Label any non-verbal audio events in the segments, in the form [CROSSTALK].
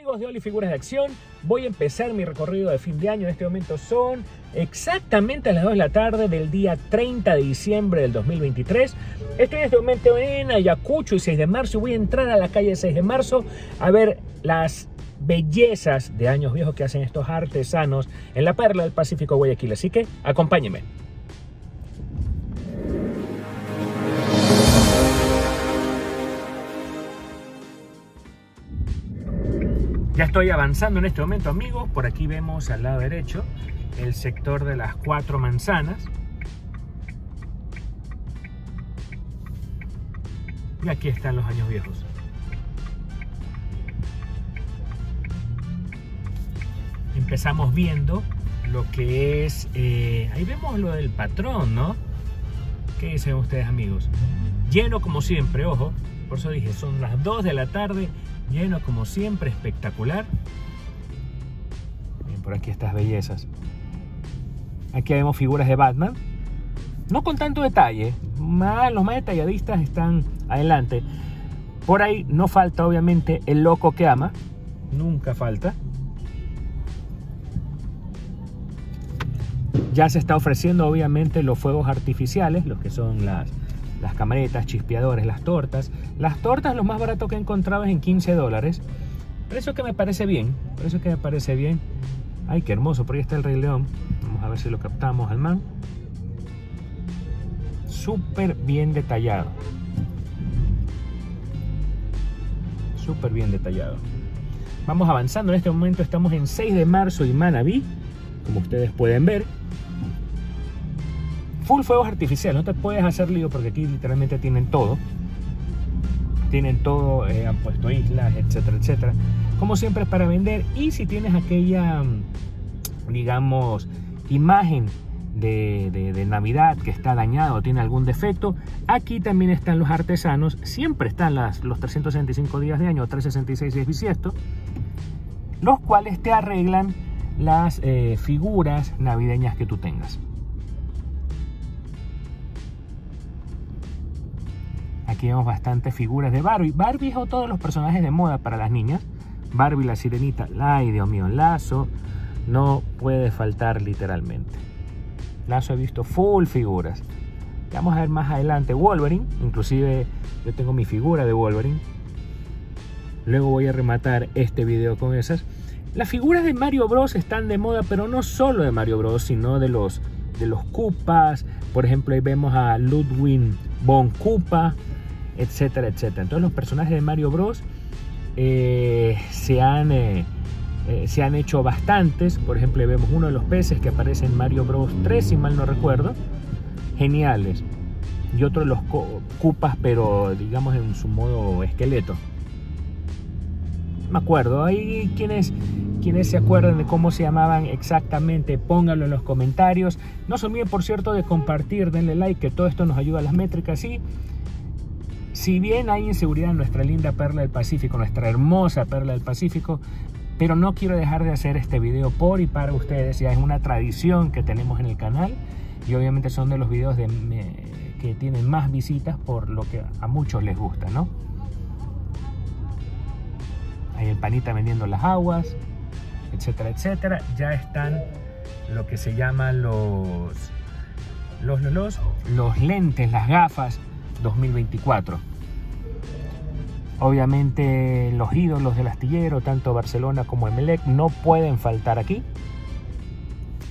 Amigos de Oli Figuras de Acción, voy a empezar mi recorrido de fin de año. En este momento son exactamente las 2 de la tarde del día 30 de diciembre del 2023. Estoy en este momento en Ayacucho y 6 de marzo voy a entrar a la calle 6 de marzo a ver las bellezas de años viejos que hacen estos artesanos en la perla del Pacífico Guayaquil. Así que acompáñenme. Estoy avanzando en este momento, amigos. Por aquí vemos al lado derecho el sector de las cuatro manzanas. Y aquí están los años viejos. Empezamos viendo lo que es... Eh, ahí vemos lo del patrón, ¿no? ¿Qué dicen ustedes, amigos? Lleno como siempre, ojo. Por eso dije, son las 2 de la tarde lleno como siempre, espectacular. Bien, por aquí estas bellezas. Aquí vemos figuras de Batman. No con tanto detalle, los más detalladistas están adelante. Por ahí no falta obviamente el loco que ama, nunca falta. Ya se está ofreciendo obviamente los fuegos artificiales, los que son las, las camaretas, chispeadores, las tortas. Las tortas lo más barato que he encontrado es en 15 dólares. Precio que me parece bien, eso que me parece bien. Ay, qué hermoso, por ahí está el Rey León. Vamos a ver si lo captamos al man. Súper bien detallado. Súper bien detallado. Vamos avanzando, en este momento estamos en 6 de marzo y Manaví, como ustedes pueden ver full fuegos artificiales, no te puedes hacer lío porque aquí literalmente tienen todo. Tienen todo, eh, han puesto islas, etcétera, etcétera. Como siempre es para vender. Y si tienes aquella, mm, digamos, imagen de, Navidad que está dañado o tiene algún defecto, aquí también están los artesanos. Siempre están las, los 365 días de año, 366 días bisiesto, los cuales te arreglan las eh, figuras navideñas que tú tengas. Aquí vemos bastantes figuras de Barbie. Barbie es todos los personajes de moda para las niñas. Barbie, la sirenita, ay Dios mío, Lazo no puede faltar literalmente. Lazo he visto full figuras. Vamos a ver más adelante Wolverine, inclusive yo tengo mi figura de Wolverine. Luego voy a rematar este video con esas. Las figuras de Mario Bros están de moda, pero no solo de Mario Bros, sino de los de los Koopas. Por ejemplo, ahí vemos a Ludwig von Koopa, etcétera, etcétera. Entonces los personajes de Mario Bros. Eh, se, han, eh, eh, se han hecho bastantes. Por ejemplo, vemos uno de los peces que aparece en Mario Bros. 3, si mal no recuerdo. Geniales. Y otro de los cupas, pero digamos en su modo esqueleto. Me acuerdo. Hay quienes, quienes se acuerdan de cómo se llamaban exactamente, pónganlo en los comentarios. No se olviden, por cierto, de compartir, denle like, que todo esto nos ayuda a las métricas y si bien hay inseguridad en nuestra linda perla del Pacífico, nuestra hermosa perla del Pacífico, pero no quiero dejar de hacer este video por y para ustedes, ya es una tradición que tenemos en el canal y obviamente son de los videos de, que tienen más visitas por lo que a muchos les gusta, ¿no? Ahí el panita vendiendo las aguas, etcétera, etcétera. Ya están lo que se llaman los, los, los, los lentes, las gafas 2024. Obviamente los ídolos del astillero, tanto Barcelona como Emelec, no pueden faltar aquí.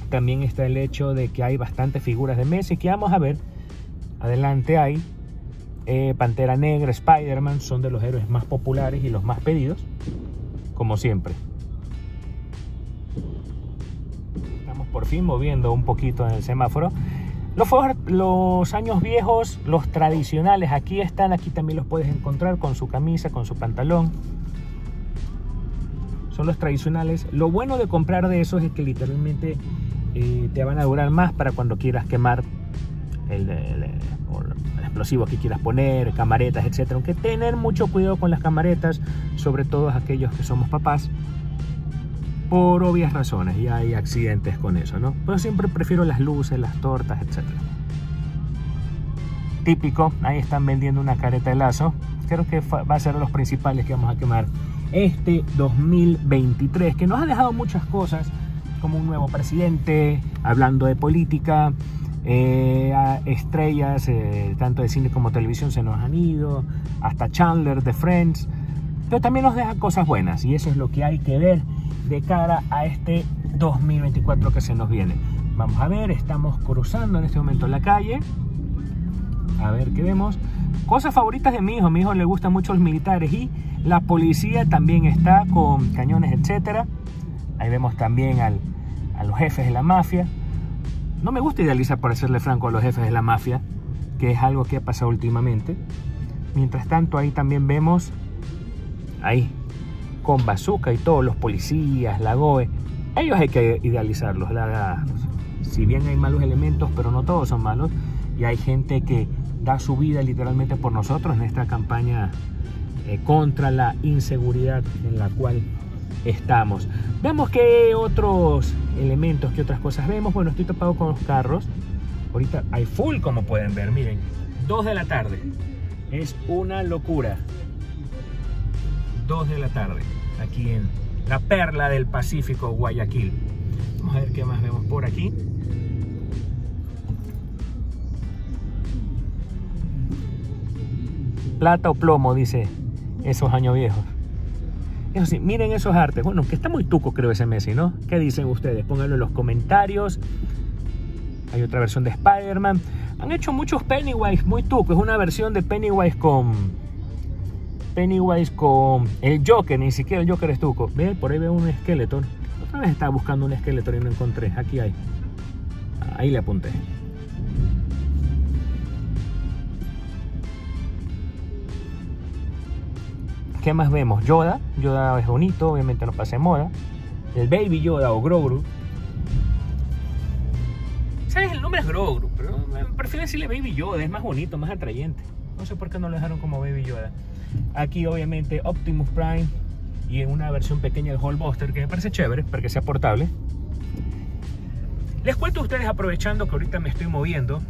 También está el hecho de que hay bastantes figuras de Messi que vamos a ver. Adelante hay eh, Pantera Negra, Spider-Man, son de los héroes más populares y los más pedidos, como siempre. Estamos por fin moviendo un poquito en el semáforo. Los, años viejos, los tradicionales, aquí están, aquí también los puedes encontrar con su camisa, con su pantalón. Son los tradicionales. Lo bueno de comprar de esos es que literalmente eh, te van a durar más para cuando quieras quemar el, el, explosivo que quieras poner, camaretas, etc. Aunque tener mucho cuidado con las camaretas, sobre todo aquellos que somos papás por obvias razones y hay accidentes con eso, ¿no? Pero siempre prefiero las luces, las tortas, etc. Típico, ahí están vendiendo una careta de lazo. Creo que va a ser los principales que vamos a quemar este 2023, que nos ha dejado muchas cosas, como un nuevo presidente, hablando de política, eh, estrellas, eh, tanto de cine como televisión, se nos han ido, hasta Chandler de Friends, pero también nos deja cosas buenas y eso es lo que hay que ver de cara a este 2024 que se nos viene. Vamos a ver, estamos cruzando en este momento la calle. A ver qué vemos. Cosas favoritas de mi hijo. A mi hijo le gustan mucho los militares y la policía también está con cañones, etcétera. Ahí vemos también al, a los jefes de la mafia. No me gusta idealizar, por serle franco, a los jefes de la mafia, que es algo que ha pasado últimamente. Mientras tanto, ahí también vemos, ahí, con bazooka y todos los policías, la GOE. Ellos hay que idealizarlos. Si bien hay malos elementos, pero no todos son malos. Y hay gente que da su vida literalmente por nosotros en esta campaña eh, contra la inseguridad en la cual estamos. Veamos qué otros elementos, qué otras cosas vemos. Bueno, estoy tapado con los carros. Ahorita hay full, como pueden ver. Miren, 2 de la tarde. Es una locura. 2 de la tarde. Aquí en la perla del Pacífico, Guayaquil. Vamos a ver qué más vemos por aquí. Plata o plomo, dice esos años viejos. Eso sí, miren esos artes. Bueno, que está muy tuco creo ese Messi, ¿no? ¿Qué dicen ustedes? Pónganlo en los comentarios. Hay otra versión de Spider-Man. Han hecho muchos Pennywise muy tuco. Es una versión de Pennywise con... Pennywise con el Joker. Ni siquiera el Joker es tuco. Ve, por ahí veo un esqueleto. Otra vez estaba buscando un esqueleto y no encontré. Aquí hay. Ahí le apunté. ¿Qué más vemos? Yoda. Yoda es bonito, obviamente no pasa de moda. El Baby Yoda o Grogu. ¿Sabes? El nombre es Grogu, pero prefiero decirle Baby Yoda, es más bonito, más atrayente. No sé por qué no lo dejaron como Baby Yoda. Aquí obviamente Optimus Prime y en una versión pequeña del Buster que me parece chévere para que sea portable. Les cuento a ustedes aprovechando que ahorita me estoy moviendo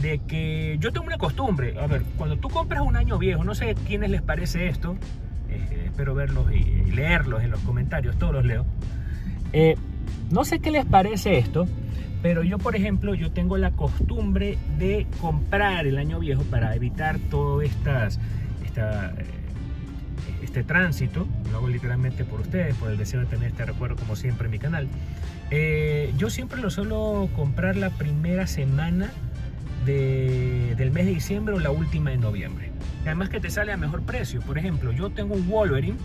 de que yo tengo una costumbre, a ver, cuando tú compras un año viejo, no sé a quiénes les parece esto, eh, espero verlos y, leerlos en los comentarios, todos los leo. Eh, no sé qué les parece esto, pero yo, por ejemplo, yo tengo la costumbre de comprar el año viejo para evitar todo estas, esta, eh, este tránsito, lo hago literalmente por ustedes, por el deseo de tener este recuerdo como siempre en mi canal. yo siempre lo suelo comprar la primera semana del mes de diciembre o la última de noviembre. Además que te sale a mejor precio. Por ejemplo, yo tengo un Wolverine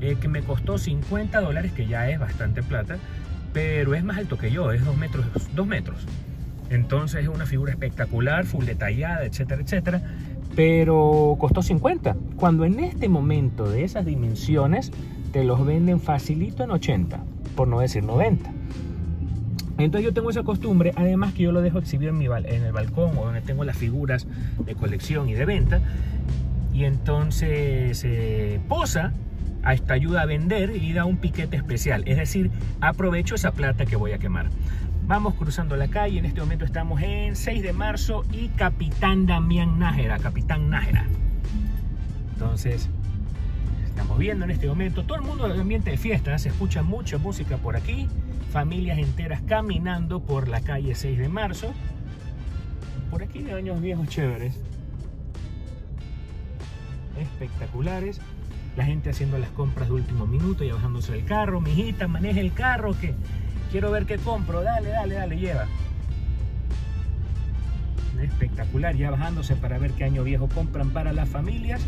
eh, que me costó 50 dólares, que ya es bastante plata, pero es más alto que yo, es 2 metros. 2 metros. Entonces es una figura espectacular, full detallada, etcétera, etcétera. Pero costó 50. Cuando en este momento de esas dimensiones te los venden facilito en 80, por no decir 90. Entonces yo tengo esa costumbre, además que yo lo dejo exhibir en, mi, en el balcón o donde tengo las figuras de colección y de venta. Y entonces se posa esta ayuda a vender y da un piquete especial. Es decir, aprovecho esa plata que voy a quemar. Vamos cruzando la calle, en este momento estamos en 6 de marzo y Capitán Damián Nájera, Capitán Nájera. Entonces, estamos viendo en este momento todo el mundo del ambiente de fiesta, se escucha mucha música por aquí familias enteras caminando por la calle 6 de marzo. Por aquí de años viejos chéveres. Espectaculares. La gente haciendo las compras de último minuto, y bajándose del carro. Mijita, maneja el carro que quiero ver qué compro. Dale, dale, dale, lleva. Espectacular, ya bajándose para ver qué año viejo compran para las familias.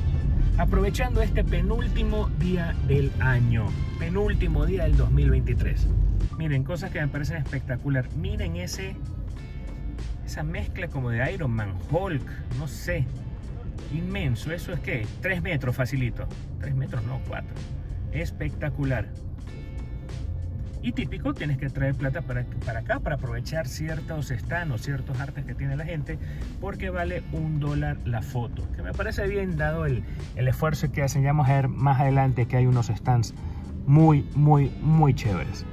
Aprovechando este penúltimo día del año. Penúltimo día del 2023. Miren, cosas que me parecen espectacular. Miren ese, esa mezcla como de Iron Man, Hulk, no sé. Inmenso. ¿Eso es que 3 metros facilito. 3 metros, no, 4. Espectacular. Y típico, tienes que traer plata para, para acá para aprovechar ciertos stands ciertos artes que tiene la gente, porque vale un dólar la foto. Que me parece bien dado el, el esfuerzo que hacen. Ya vamos a ver más adelante que hay unos stands muy, muy, muy chéveres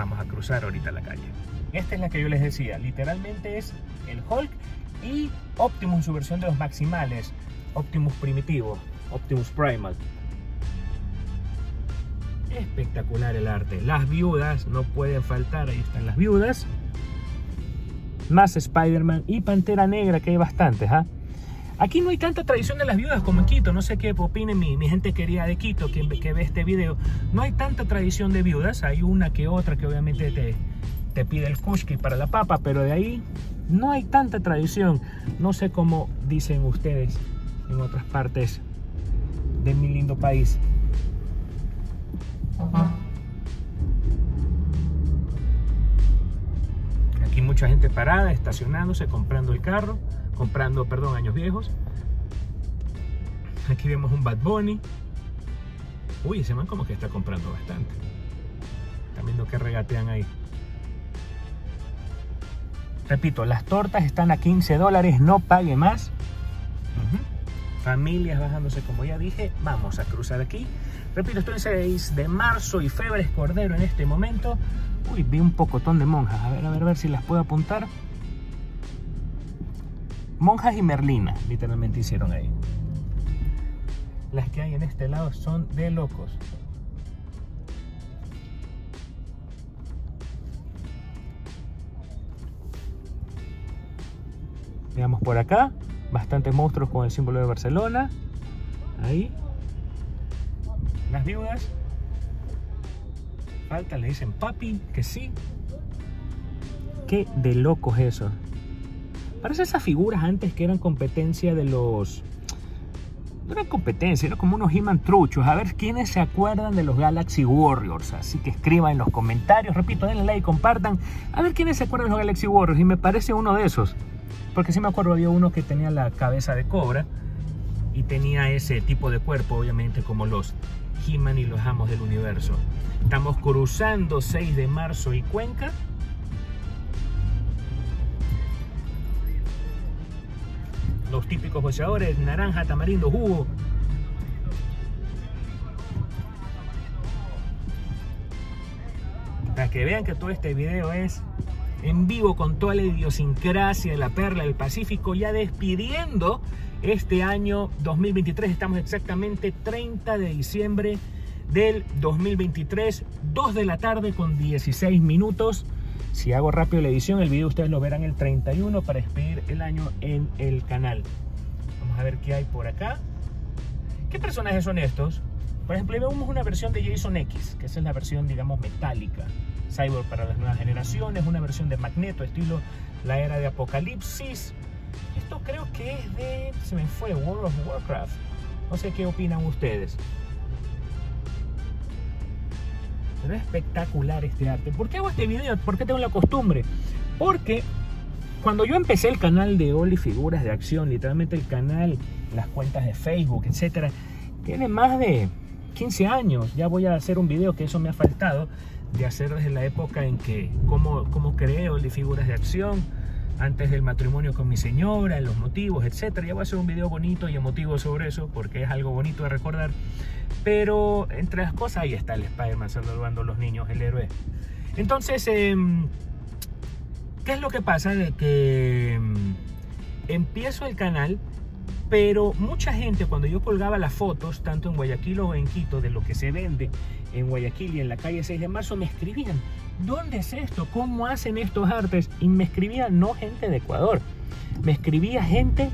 vamos a cruzar ahorita la calle. Esta es la que yo les decía, literalmente es el Hulk y Optimus, su versión de los maximales, Optimus primitivo. Optimus Primal. Espectacular el arte. Las viudas no pueden faltar. Ahí están las viudas. Más Spider-Man y Pantera Negra, que hay bastantes. ¿ah? Aquí no hay tanta tradición de las viudas como en Quito. No sé qué opine mi, mi gente querida de Quito que, que ve este video. No hay tanta tradición de viudas. Hay una que otra que obviamente te, te pide el kushki para la papa, pero de ahí no hay tanta tradición. No sé cómo dicen ustedes en otras partes de mi lindo país. Aquí mucha gente parada, estacionándose, comprando el carro, comprando, perdón, años viejos. Aquí vemos un Bad Bunny. Uy, ese man como que está comprando bastante. Están viendo que regatean ahí. Repito, las tortas están a 15 dólares, no pague más. Familias bajándose, como ya dije. Vamos a cruzar aquí. Repito, estoy en 6 de marzo y Febres Cordero en este momento. Uy, vi un pocotón de monjas. A ver, a ver, a ver si las puedo apuntar. Monjas y Merlina, literalmente hicieron ahí. Las que hay en este lado son de locos. Veamos por acá, bastantes monstruos con el símbolo de Barcelona. Ahí. Las viudas. Falta, le dicen papi, que sí. Qué de locos eso. Parece esas figuras antes que eran competencia de los... No eran competencia, eran como unos He-Man truchos. A ver quiénes se acuerdan de los Galaxy Warriors. Así que escriban en los comentarios. Repito, denle like, compartan. A ver quiénes se acuerdan de los Galaxy Warriors. Y me parece uno de esos. Porque sí me acuerdo, había uno que tenía la cabeza de cobra y tenía ese tipo de cuerpo, obviamente, como los He-Man y los amos del universo. Estamos cruzando 6 de marzo y Cuenca. Los típicos boxeadores, naranja, tamarindo, jugo. Para que vean que todo este video es en vivo con toda la idiosincrasia de la perla del Pacífico, ya despidiendo este año 2023. Estamos exactamente 30 de diciembre del 2023, 2 de la tarde con 16 minutos. Si hago rápido la edición, el video ustedes lo verán el 31 para despedir el año en el canal. Vamos a ver qué hay por acá. ¿Qué personajes son estos? Por ejemplo, vemos una versión de Jason X, que esa es la versión, digamos, metálica. Cyborg para las nuevas generaciones, una versión de Magneto, estilo la era de Apocalipsis. Esto creo que es de, se me fue, World of Warcraft. No sé qué opinan ustedes. Es espectacular este arte. ¿Por qué hago este video? ¿Por qué tengo la costumbre? Porque cuando yo empecé el canal de Oli Figuras de Acción, literalmente el canal, las cuentas de Facebook, etcétera, tiene más de 15 años. Ya voy a hacer un video que eso me ha faltado de hacer desde la época en que, cómo, cómo creo de figuras de acción, antes del matrimonio con mi señora, los motivos, etcétera. Ya voy a hacer un video bonito y emotivo sobre eso, porque es algo bonito de recordar. Pero entre las cosas, ahí está el Spider-Man salvando a los niños, el héroe. Entonces, em, ¿qué es lo que pasa? De que em, empiezo el canal pero mucha gente cuando yo colgaba las fotos, tanto en Guayaquil o en Quito, de lo que se vende en Guayaquil y en la calle 6 de marzo, me escribían, ¿dónde es esto? ¿Cómo hacen estos artes? Y me escribía no gente de Ecuador, me escribía gente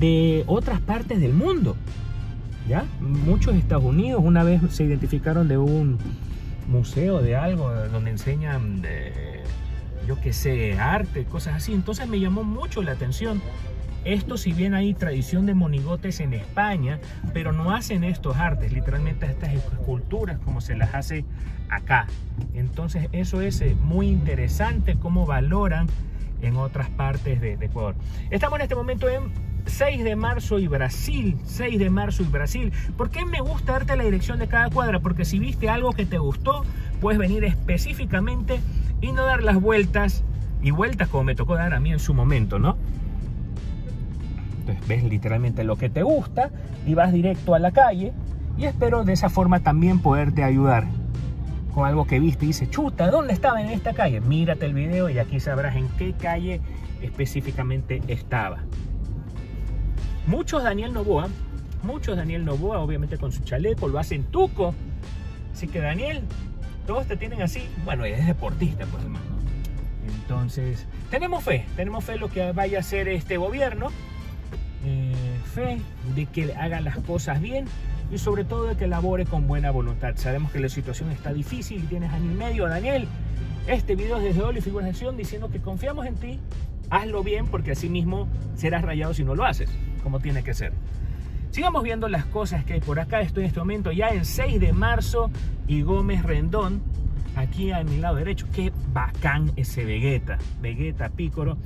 de otras partes del mundo. ¿Ya? Muchos Estados Unidos una vez se identificaron de un museo de algo donde enseñan, de, yo qué sé, arte, cosas así. Entonces me llamó mucho la atención esto si bien hay tradición de monigotes en España, pero no hacen estos artes, literalmente estas esculturas como se las hace acá. Entonces eso es eh, muy interesante cómo valoran en otras partes de, Ecuador. Estamos en este momento en 6 de marzo y Brasil, 6 de marzo y Brasil. ¿Por qué me gusta darte la dirección de cada cuadra? Porque si viste algo que te gustó, puedes venir específicamente y no dar las vueltas y vueltas como me tocó dar a mí en su momento, ¿no? Ves literalmente lo que te gusta y vas directo a la calle y espero de esa forma también poderte ayudar con algo que viste y dices, chuta, ¿dónde estaba en esta calle? Mírate el video y aquí sabrás en qué calle específicamente estaba. Muchos Daniel Novoa Muchos Daniel Novoa, obviamente con su chaleco, lo hacen tuco. Así que Daniel, todos te tienen así. Bueno, es deportista, pues hermano. Entonces, tenemos fe, tenemos fe en lo que vaya a hacer este gobierno. De que haga las cosas bien y sobre todo de que labore con buena voluntad. Sabemos que la situación está difícil y tienes año y medio, Daniel. Este video es desde Oli Figuración diciendo que confiamos en ti, hazlo bien porque así mismo serás rayado si no lo haces, como tiene que ser. Sigamos viendo las cosas que hay por acá. Estoy en este momento ya en 6 de marzo y Gómez Rendón, aquí a mi lado derecho. Qué bacán ese Vegeta, Vegeta, Pícoro.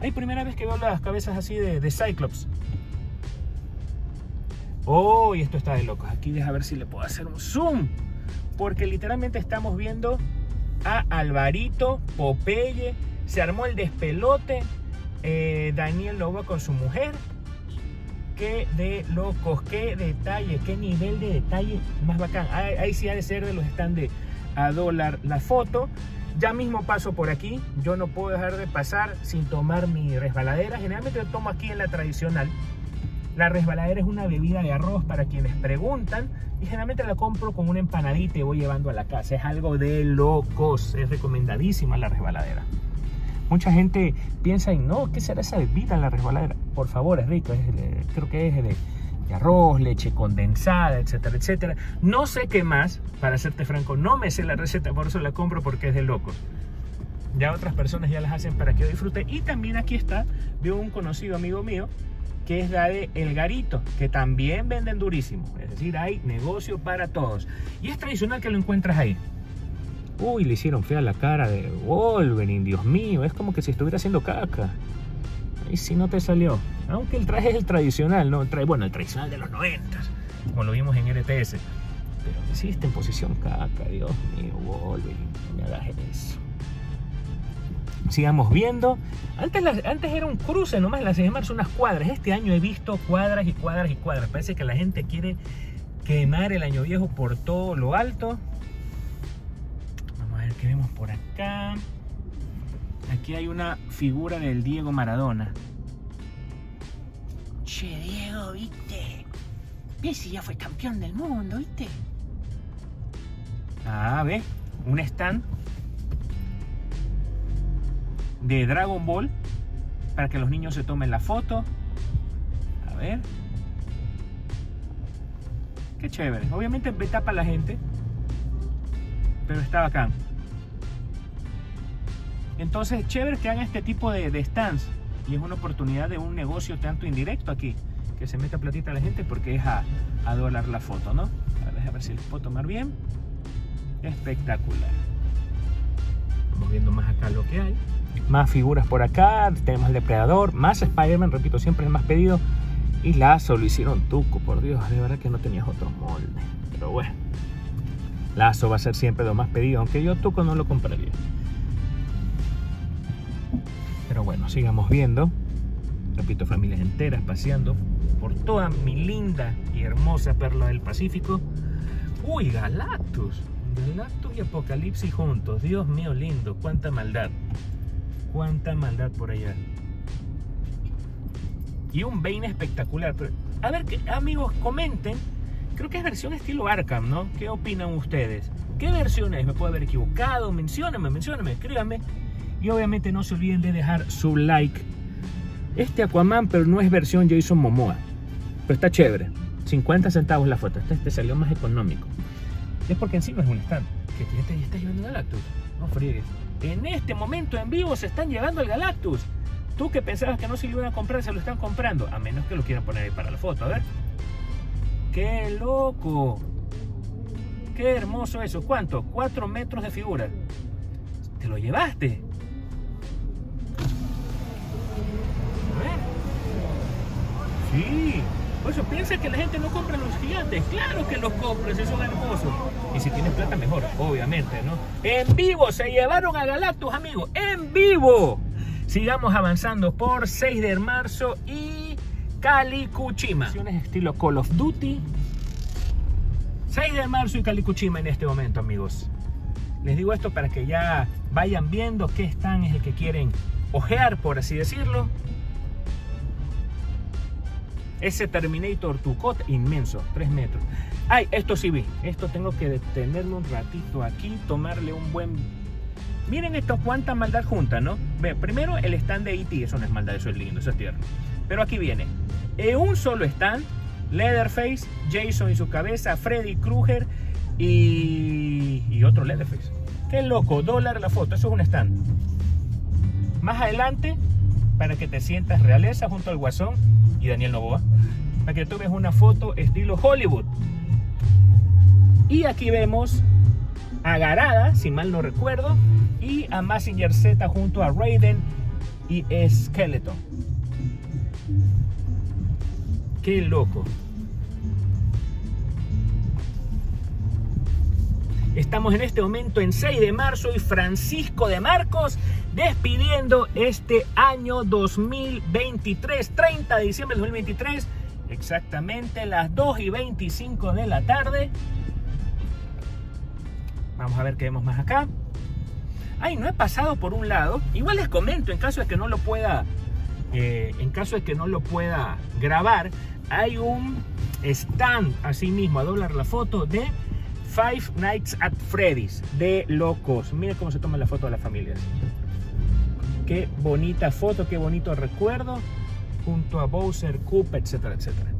Hay primera vez que veo las cabezas así de, de Cyclops. Oh, y esto está de locos. Aquí deja ver si le puedo hacer un zoom. Porque literalmente estamos viendo a Alvarito, Popeye. Se armó el despelote. Eh, Daniel Lobo con su mujer. Qué de locos, qué detalle, qué nivel de detalle más bacán. Ahí, sí ha de ser de los stand de a dólar la foto. Ya mismo paso por aquí. Yo no puedo dejar de pasar sin tomar mi resbaladera. Generalmente lo tomo aquí en la tradicional la resbaladera es una bebida de arroz para quienes preguntan y generalmente la compro con una empanadita y voy llevando a la casa. Es algo de locos, es recomendadísima la resbaladera. Mucha gente piensa en, no, ¿qué será esa bebida la resbaladera? Por favor, es rico, creo que es de, arroz, leche condensada, etcétera, etcétera. No sé qué más, para serte franco, no me sé la receta, por eso la compro porque es de locos. Ya otras personas ya las hacen para que yo disfrute. Y también aquí está, veo un conocido amigo mío que es la de El Garito, que también venden durísimo. Es decir, hay negocio para todos. Y es tradicional que lo encuentras ahí. Uy, le hicieron fea la cara de Wolverine, Dios mío, es como que si estuviera haciendo caca. Ahí sí no te salió. Aunque el traje es el tradicional, ¿no? trae, bueno, el tradicional de los 90, como lo vimos en RTS. Pero hiciste en posición caca, Dios mío, Wolverine, me hagas eso sigamos viendo. Antes, antes era un cruce nomás, las 6 de marzo, unas cuadras. Este año he visto cuadras y cuadras y cuadras. Parece que la gente quiere quemar el año viejo por todo lo alto. Vamos a ver qué vemos por acá. Aquí hay una figura del Diego Maradona. Che, Diego, ¿viste? Messi ya fue campeón del mundo, ¿viste? Ah, ve, un stand de Dragon Ball para que los niños se tomen la foto. A ver. Qué chévere. Obviamente me tapa la gente, pero está bacán. Entonces, chévere que hagan este tipo de, stands y es una oportunidad de un negocio tanto indirecto aquí, que se meta platita a la gente porque es a, a dólar la foto, ¿no? A ver, a ver si les puedo tomar bien. Espectacular. Vamos viendo más acá lo que hay. Más figuras por acá, tenemos el depredador, más Spider-Man, repito, siempre el más pedido. Y Lazo lo hicieron tuco, por Dios, de verdad que no tenías otro molde. Pero bueno, Lazo va a ser siempre lo más pedido, aunque yo tuco no lo compraría. Pero bueno, sigamos viendo. Repito, familias enteras paseando por toda mi linda y hermosa perla del Pacífico. Uy, Galactus. Galactus y Apocalipsis juntos. Dios mío lindo, cuánta maldad cuánta maldad por allá. Y un Bane espectacular. A ver, amigos, comenten. Creo que es versión estilo Arkham, ¿no? ¿Qué opinan ustedes? ¿Qué versión es? ¿Me puedo haber equivocado? Menciónenme, menciónenme, escríbanme. Y obviamente no se olviden de dejar su like. Este Aquaman, pero no es versión Jason Momoa. Pero está chévere. 50 centavos la foto. Este, este salió más económico. Es porque encima es un stand. Que ya está llevando Galactus. No friegues. En este momento en vivo se están llevando el Galactus. Tú que pensabas que no se lo iban a comprar, se lo están comprando. A menos que lo quieran poner ahí para la foto. A ver. ¡Qué loco! ¡Qué hermoso eso! ¿Cuánto? Cuatro metros de figura. ¿Te lo llevaste? A ver. Sí. Por eso piensa que la gente no compra los gigantes. Claro que los compras, esos son hermosos. Y si tienes plata, mejor, obviamente, ¿no? En vivo se llevaron a Galactus, amigos. En vivo. Sigamos avanzando por 6 de marzo y Calicuchima. Estilo Call of Duty. 6 de marzo y Calicuchima en este momento, amigos. Les digo esto para que ya vayan viendo qué están es el que quieren ojear, por así decirlo. Ese Terminator Tucot inmenso, 3 metros. Ay, esto sí vi. Esto tengo que detenerme un ratito aquí, tomarle un buen... Miren esto, cuánta maldad junta, ¿no? Ve, primero el stand de E.T., eso no es maldad, eso es lindo, eso es tierno. Pero aquí viene, en un solo stand, Leatherface, Jason y su cabeza, Freddy Krueger y, y otro Leatherface. Qué loco, dólar la foto, eso es un stand. Más adelante, para que te sientas realeza junto al Guasón y Daniel Novoa, para que tomes una foto estilo Hollywood. Y aquí vemos a Garada, si mal no recuerdo, y a Massinger Z junto a Raiden y Skeleton. Qué loco. Estamos en este momento en 6 de marzo y Francisco de Marcos despidiendo este año 2023, 30 de diciembre de 2023, exactamente las 2 y 25 de la tarde. Vamos a ver qué vemos más acá. Ay, no he pasado por un lado. Igual les comento, en caso de que no lo pueda, eh, en caso de que no lo pueda grabar, hay un stand así mismo a dólar la foto de Five Nights at Freddy's de locos. Miren cómo se toma la foto de las familias. Qué bonita foto, qué bonito recuerdo junto a Bowser, Koopa, etcétera, etcétera.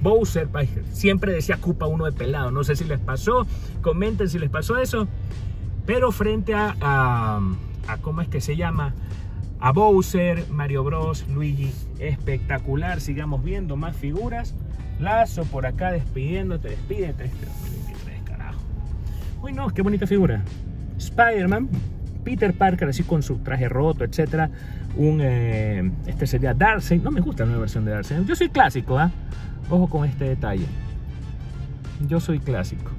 Bowser, siempre decía Koopa uno de pelado. No sé si les pasó, comenten si les pasó eso. Pero frente a, a, ¿cómo es que se llama? A Bowser, Mario Bros, Luigi, espectacular. Sigamos viendo más figuras. Lazo por acá despidiéndote, despídete. 2023, carajo. Uy, no, qué bonita figura. Spider-Man, Peter Parker, así con su traje roto, etcétera. Un, eh, este sería Darcy. No me gusta la nueva versión de Darcy. Yo soy clásico, ¿ah? Ojo con este detalle. Yo soy clásico.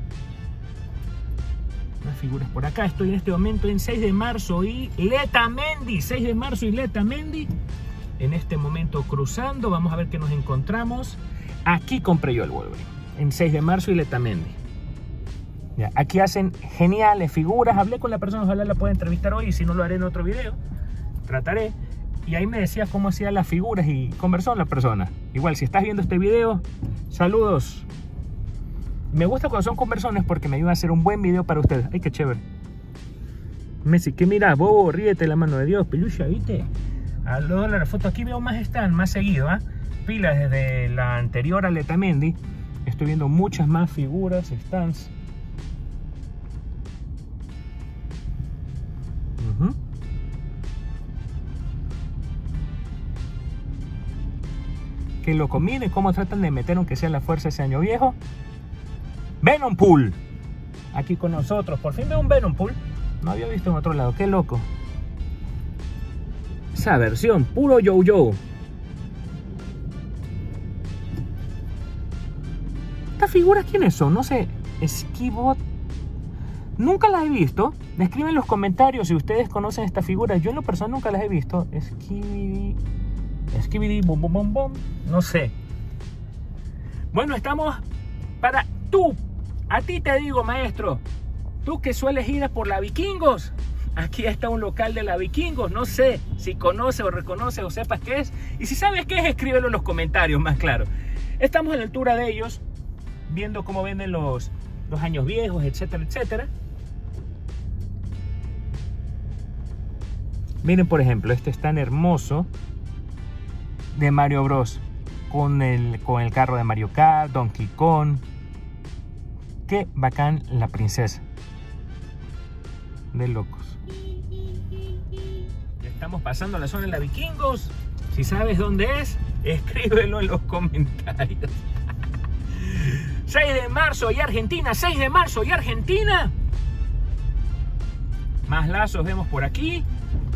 Más figuras por acá. Estoy en este momento en 6 de marzo y Leta Mendy. 6 de marzo y Leta Mendy. En este momento cruzando. Vamos a ver qué nos encontramos. Aquí compré yo el Wolverine. En 6 de marzo y Letamendi. Aquí hacen geniales figuras. Hablé con la persona, ojalá la pueda entrevistar hoy. Y si no, lo haré en otro video. Trataré. Y ahí me decía cómo hacía las figuras y conversó con la persona. Igual, si estás viendo este video, saludos. Me gusta cuando son conversones porque me ayuda a hacer un buen video para ustedes. Ay, qué chévere. Messi, ¿qué mira? Bobo, ríete la mano de Dios. Pelucha, ¿viste? A la foto aquí veo más están, más seguido, ¿ah? Pilas desde la anterior a Letamendi. Estoy viendo muchas más figuras, stands. Lo combine, cómo tratan de meter aunque sea la fuerza ese año viejo. Venom Pool. Aquí con nosotros. Por fin veo un Venom Pool. No había visto en otro lado. Qué loco. Esa versión, puro yo-yo. ¿Estas figuras quiénes son? No sé. Esquibot. Nunca las he visto. Escriben en los comentarios si ustedes conocen esta figura. Yo en lo personal nunca las he visto. Skibidi. Skibidi, bom, bom, bom, bom. No sé. Bueno, estamos para tú. A ti te digo, maestro. Tú que sueles ir a por la vikingos. Aquí está un local de la vikingos. No sé si conoce o reconoce o sepas qué es. Y si sabes qué es, escríbelo en los comentarios, más claro. Estamos a la altura de ellos, viendo cómo venden los, los años viejos, etcétera, etcétera. Miren, por ejemplo, este es tan hermoso de Mario Bros. Con el, con el carro de Mario Kart, Donkey Kong. Qué bacán la princesa. De locos. Estamos pasando a la zona de la Vikingos. Si sabes dónde es, escríbelo en los comentarios. [LAUGHS] 6 de marzo y Argentina, 6 de marzo y Argentina. Más lazos vemos por aquí.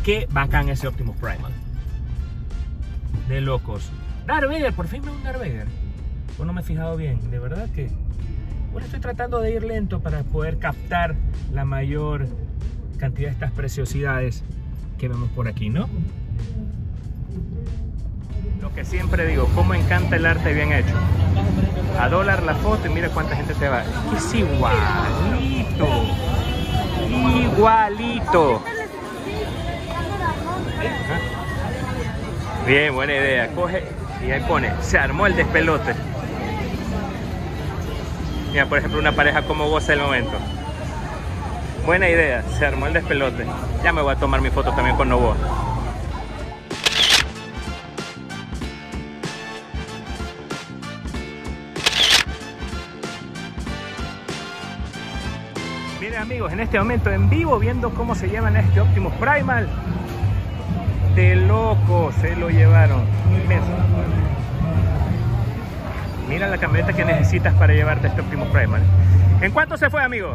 Qué bacán ese Optimus Primal. De locos. Darth Vader, por fin veo un Darth Vader. Pues no me he fijado bien, de verdad que... Bueno, estoy tratando de ir lento para poder captar la mayor cantidad de estas preciosidades que vemos por aquí, ¿no? Lo que siempre digo, cómo encanta el arte bien hecho. A dólar la foto y mira cuánta gente te va. Es igualito. Igualito. Bien, buena idea. Coge Y ahí pone, se armó el despelote. Mira, por ejemplo, una pareja como goza el momento. Buena idea, se armó el despelote. Ya me voy a tomar mi foto también con Novoa. Miren amigos, en este momento en vivo viendo cómo se llevan este Optimus Primal. De loco se lo llevaron. Inmenso. Mira la camioneta que necesitas para llevarte este Optimus Primal. ¿En cuánto se fue, amigo?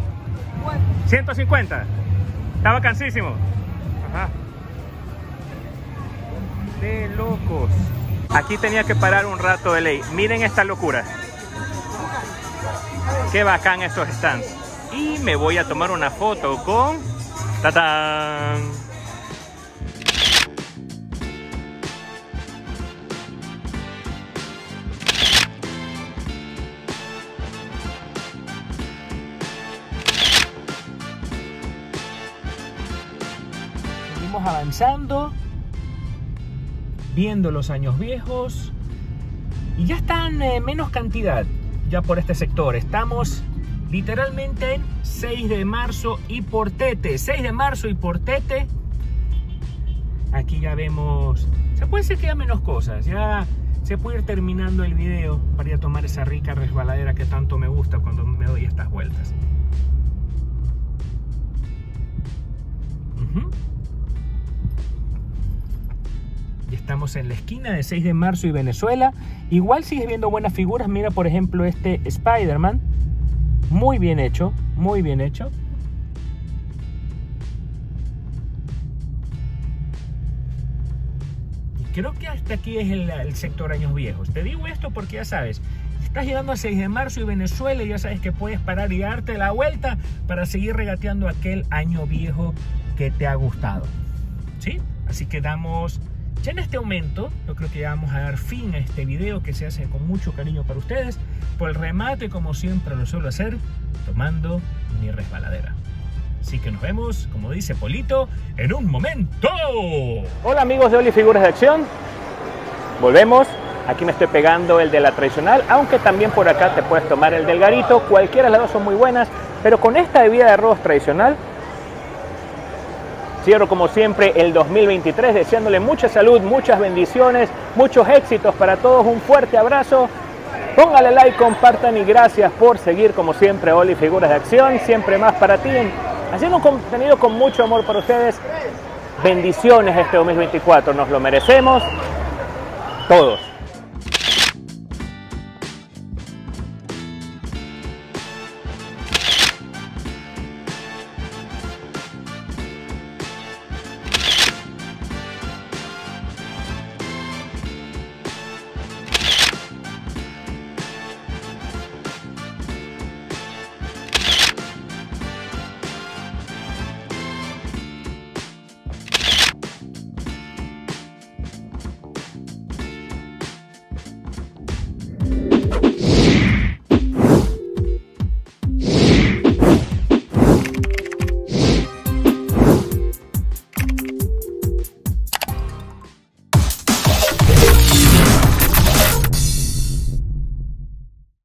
150. Estaba cansísimo. Ajá. De locos. Aquí tenía que parar un rato de ley. Miren esta locura. Qué bacán estos stands. Y me voy a tomar una foto con... ¡Tatán! Avanzando, viendo los años viejos y ya están en menos cantidad ya por este sector. Estamos literalmente en 6 de marzo y Portete. 6 de marzo y Portete. Aquí ya vemos, se puede decir que ya menos cosas, ya se puede ir terminando el video para ir a tomar esa rica resbaladera que tanto me gusta cuando me doy estas vueltas. Estamos en la esquina de 6 de marzo y Venezuela. Igual sigues viendo buenas figuras. Mira, por ejemplo, este Spider-Man. Muy bien hecho, muy bien hecho. Creo que hasta aquí es el, el, sector años viejos. Te digo esto porque ya sabes, estás llegando a 6 de marzo y Venezuela y ya sabes que puedes parar y darte la vuelta para seguir regateando aquel año viejo que te ha gustado. ¿Sí? Así que damos ya en este momento, yo creo que ya vamos a dar fin a este video que se hace con mucho cariño para ustedes. Por el remate, como siempre lo suelo hacer, tomando mi resbaladera. Así que nos vemos, como dice Polito, en un momento. Hola amigos de Oli Figuras de Acción. Volvemos. Aquí me estoy pegando el de la tradicional, aunque también por acá te puedes tomar el del garito. Cualquiera de las dos son muy buenas, pero con esta bebida de arroz tradicional Cierro como siempre el 2023 deseándole mucha salud, muchas bendiciones, muchos éxitos para todos. Un fuerte abrazo. Póngale like, compartan y gracias por seguir como siempre Oli Figuras de Acción. Siempre más para ti. Haciendo un contenido con mucho amor para ustedes. Bendiciones este 2024. Nos lo merecemos todos.